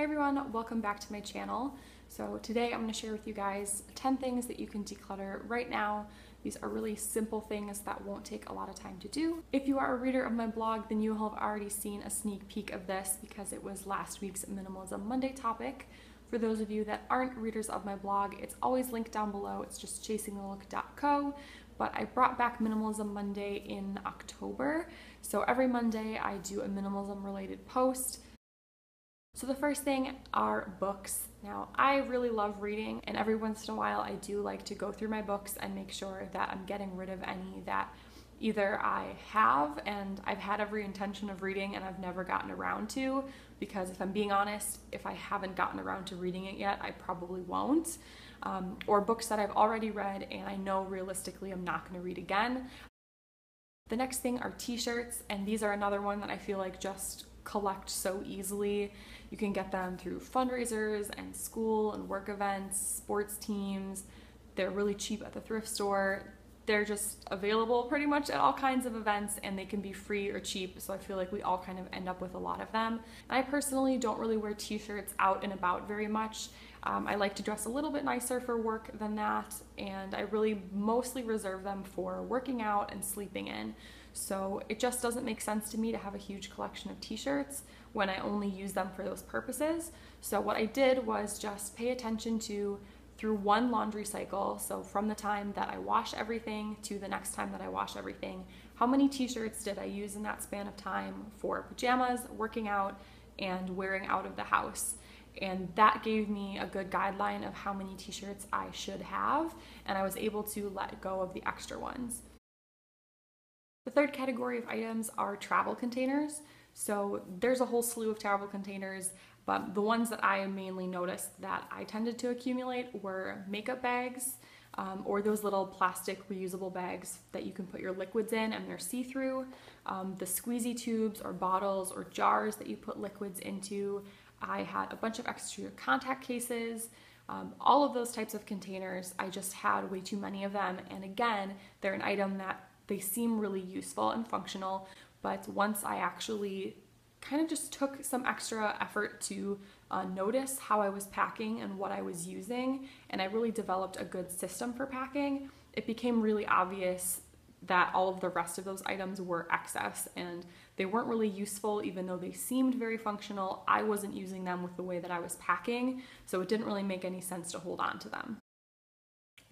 Hi everyone, welcome back to my channel. So today I'm going to share with you guys 10 things that you can declutter right now. These are really simple things that won't take a lot of time to do. If you are a reader of my blog, then you have already seen a sneak peek of this because it was last week's Minimalism Monday topic. For those of you that aren't readers of my blog, it's always linked down below. It's just chasingthelook.co. But I brought back Minimalism Monday in October. So every Monday I do a minimalism related post so the first thing are books. Now, I really love reading, and every once in a while I do like to go through my books and make sure that I'm getting rid of any that either I have and I've had every intention of reading and I've never gotten around to, because if I'm being honest, if I haven't gotten around to reading it yet, I probably won't. Um, or books that I've already read and I know realistically I'm not going to read again. The next thing are t shirts, and these are another one that I feel like just collect so easily. You can get them through fundraisers and school and work events, sports teams. They're really cheap at the thrift store. They're just available pretty much at all kinds of events and they can be free or cheap. So I feel like we all kind of end up with a lot of them. I personally don't really wear t shirts out and about very much. Um, I like to dress a little bit nicer for work than that, and I really mostly reserve them for working out and sleeping in. So it just doesn't make sense to me to have a huge collection of t-shirts when I only use them for those purposes. So what I did was just pay attention to through one laundry cycle, so from the time that I wash everything to the next time that I wash everything, how many t-shirts did I use in that span of time for pajamas, working out, and wearing out of the house? And that gave me a good guideline of how many t-shirts I should have, and I was able to let go of the extra ones. The third category of items are travel containers. So there's a whole slew of travel containers, but the ones that I mainly noticed that I tended to accumulate were makeup bags um, or those little plastic reusable bags that you can put your liquids in and they're see-through, um, the squeezy tubes or bottles or jars that you put liquids into. I had a bunch of extra contact cases, um, all of those types of containers. I just had way too many of them. And again, they're an item that they seem really useful and functional, but once I actually kind of just took some extra effort to uh, notice how I was packing and what I was using, and I really developed a good system for packing, it became really obvious that all of the rest of those items were excess and they weren't really useful even though they seemed very functional. I wasn't using them with the way that I was packing, so it didn't really make any sense to hold on to them.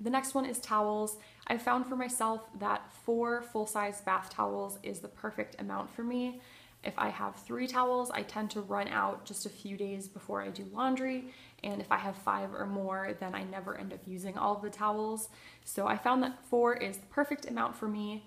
The next one is towels. I found for myself that four full-size bath towels is the perfect amount for me. If I have three towels, I tend to run out just a few days before I do laundry. And if I have five or more, then I never end up using all of the towels. So I found that four is the perfect amount for me.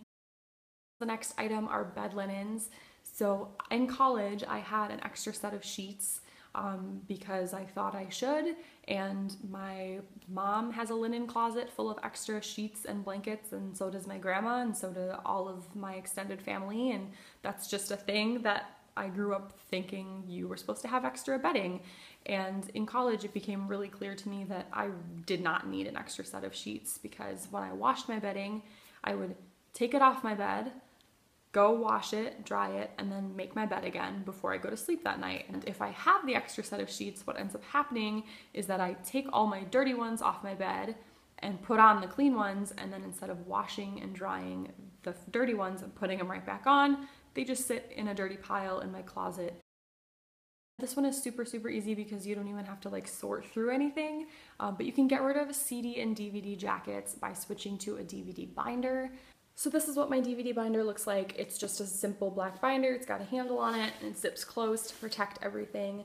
The next item are bed linens. So in college, I had an extra set of sheets um, because I thought I should. And my mom has a linen closet full of extra sheets and blankets, and so does my grandma, and so do all of my extended family. And that's just a thing that I grew up thinking you were supposed to have extra bedding. And in college, it became really clear to me that I did not need an extra set of sheets because when I washed my bedding, I would take it off my bed, go wash it, dry it, and then make my bed again before I go to sleep that night. And if I have the extra set of sheets, what ends up happening is that I take all my dirty ones off my bed and put on the clean ones, and then instead of washing and drying the dirty ones and putting them right back on, they just sit in a dirty pile in my closet. This one is super, super easy because you don't even have to like sort through anything, um, but you can get rid of CD and DVD jackets by switching to a DVD binder. So this is what my DVD binder looks like. It's just a simple black binder. It's got a handle on it and it zips closed to protect everything.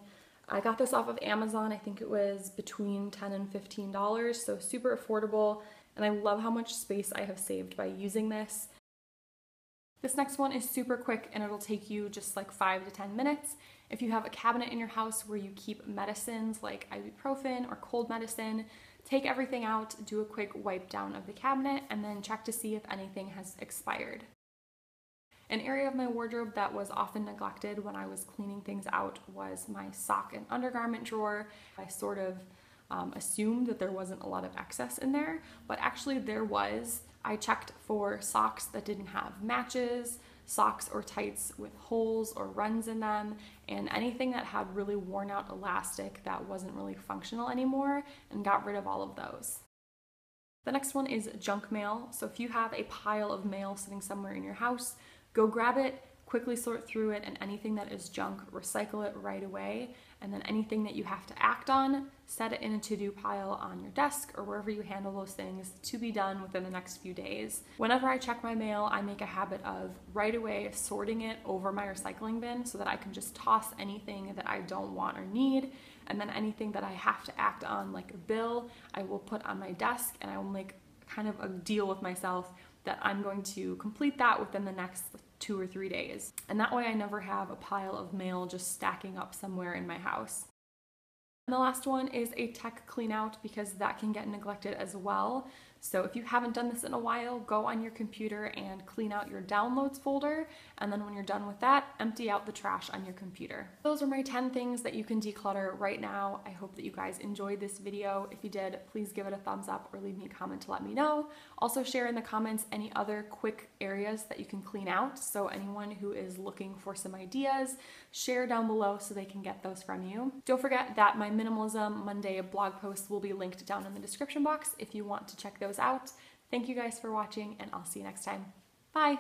I got this off of Amazon. I think it was between 10 and $15, so super affordable. And I love how much space I have saved by using this. This next one is super quick and it'll take you just like five to 10 minutes. If you have a cabinet in your house where you keep medicines like ibuprofen or cold medicine, Take everything out, do a quick wipe down of the cabinet, and then check to see if anything has expired. An area of my wardrobe that was often neglected when I was cleaning things out was my sock and undergarment drawer. I sort of um, assumed that there wasn't a lot of excess in there, but actually there was. I checked for socks that didn't have matches, socks or tights with holes or runs in them, and anything that had really worn out elastic that wasn't really functional anymore, and got rid of all of those. The next one is junk mail. So if you have a pile of mail sitting somewhere in your house, go grab it, quickly sort through it, and anything that is junk, recycle it right away. And then anything that you have to act on, set it in a to do pile on your desk or wherever you handle those things to be done within the next few days. Whenever I check my mail, I make a habit of right away sorting it over my recycling bin so that I can just toss anything that I don't want or need. And then anything that I have to act on, like a bill, I will put on my desk and I will make kind of a deal with myself that I'm going to complete that within the next two or three days. And that way I never have a pile of mail just stacking up somewhere in my house. And the last one is a tech clean out because that can get neglected as well. So if you haven't done this in a while, go on your computer and clean out your downloads folder. And then when you're done with that, empty out the trash on your computer. Those are my 10 things that you can declutter right now. I hope that you guys enjoyed this video. If you did, please give it a thumbs up or leave me a comment to let me know. Also share in the comments any other quick areas that you can clean out. So anyone who is looking for some ideas, share down below so they can get those from you. Don't forget that my Minimalism Monday blog post will be linked down in the description box if you want to check those out. Thank you guys for watching and I'll see you next time. Bye!